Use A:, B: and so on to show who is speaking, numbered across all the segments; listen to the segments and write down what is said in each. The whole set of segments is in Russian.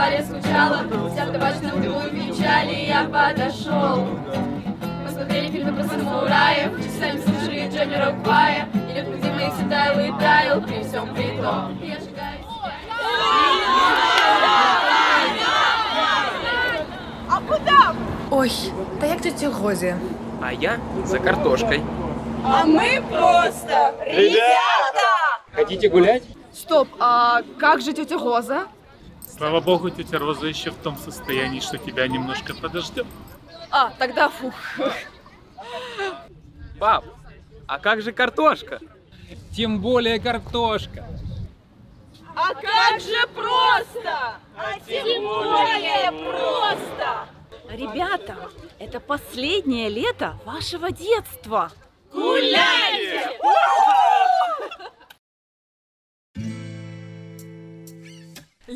A: баре скучала Вся в табачном дыму печали Я подошел Мы смотрели фильмы про самураев Часами слушали Джонни Роквая Или где моих седал и таял При всем при том Я сжигаю
B: А куда?
C: Ой, та як тетя Гозі?
D: А я за картошкой.
B: А мы просто ребята!
D: Хотите гулять?
C: Стоп, а как же тетя Гоза?
E: Слава богу, тетя Роза еще в том состоянии, что тебя немножко подождет.
C: А, тогда фух.
D: Пап, а как же картошка?
F: Тем более картошка.
B: А как же просто? А тем более просто!
G: Ребята, это последнее лето вашего детства.
B: Гуляйте!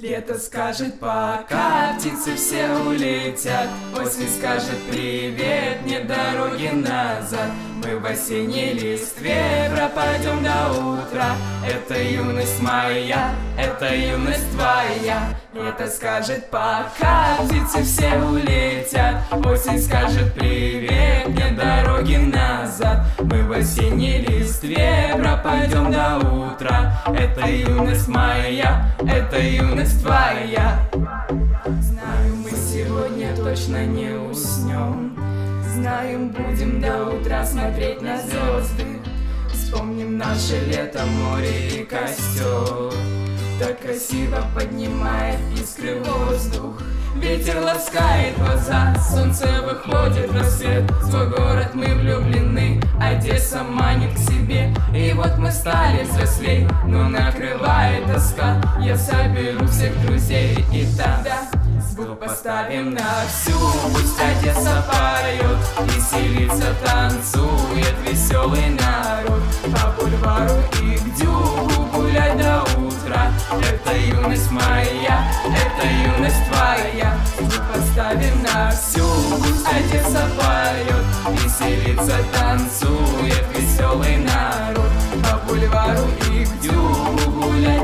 H: Лето скажет пока, птицы все улетят. Осень скажет привет, нет дороги назад Мы в осенней листве пропадем до утра. Это юность моя, это юность твоя. Лето скажет пока, птицы все улетят. Осень скажет привет, нет дороги назад. Мы в осенней листве пропадем до утра. Это юность моя, это юность твоя. Знаю, мы сегодня точно не уснем Знаем, будем до утра смотреть на звезды. Вспомним наше лето, море и костер Так красиво поднимает искры воздух. Ветер ласкает глаза, солнце выходит в рассвет. Свой город мы влюблены, Одесса манит к себе. И вот мы стали взрослей, но накрывает тоска. Я соберу всех друзей и тогда Звук поставим на всю, пусть Одесса поет Веселится, танцует веселый народ. По бульвару и к дюбу гулять до утра. Это юность моя, это юность твоя. Звук поставим на всю, пусть Одесса поет Веселится, танцует веселый народ. По бульвару и к дюбу гулять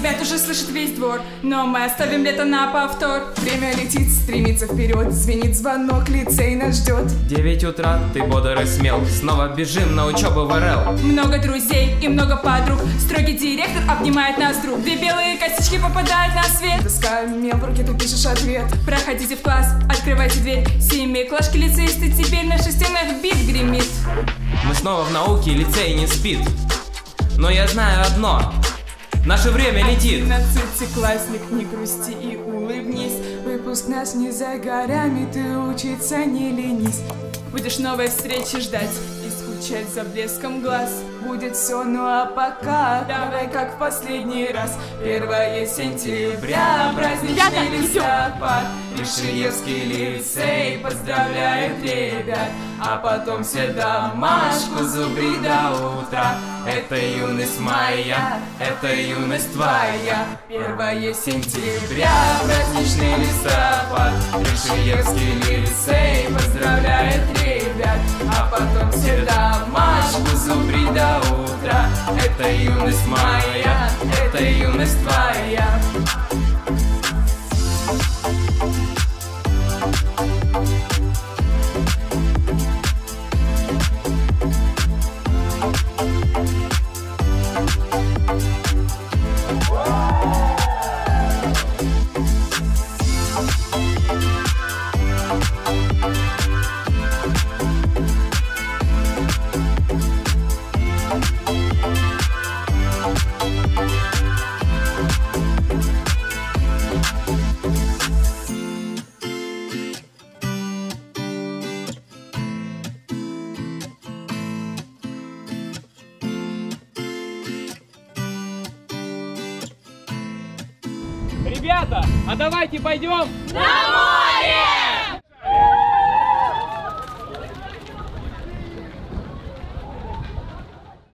I: ребят уже слышит весь двор. Но мы оставим лето на повтор.
H: Время летит, стремится вперед. Звенит звонок, лицей нас ждет.
F: 9 утра, ты бодр и смел. Снова бежим на учебу в РЛ.
I: Много друзей и много подруг. Строгий директор обнимает нас друг. Две белые косички попадают на свет.
H: Доска, мел, в руке ты пишешь ответ.
I: Проходите в класс, открывайте дверь. Семиклашки лицеисты теперь на шестенах бит гремит.
F: Мы снова в науке, лицей не спит. Но я знаю одно. Наше время летит.
H: Одиннадцатиклассник, не грусти и улыбнись. Выпуск нас не за горами, ты учиться не ленись.
I: Будешь новой встречи ждать
H: И скучать за блеском глаз. Будет все, ну а пока Давай как в последний раз. Первое сентября Праздничный листопад Ишиевский лицей Поздравляет ребят. А потом все домашку зубри до утра. Это юность моя Это юность твоя. Первое сентября Праздничный листопад Ишиевский лицей Поздравляет до утра. Это юность моя Это юность твоя
F: Ребята, а давайте пойдем
B: на море!